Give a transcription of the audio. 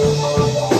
Música